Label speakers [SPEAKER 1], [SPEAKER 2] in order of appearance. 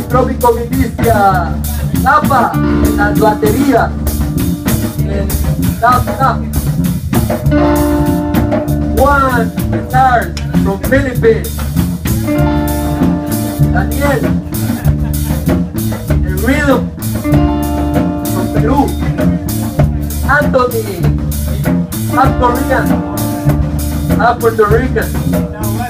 [SPEAKER 1] Trópico Milicia, Tapa en las baterías, en Tap Tap. Juan guitar from Philippines. Daniel, el rhythm from Perú Anthony, half Korean, half Puerto Rican.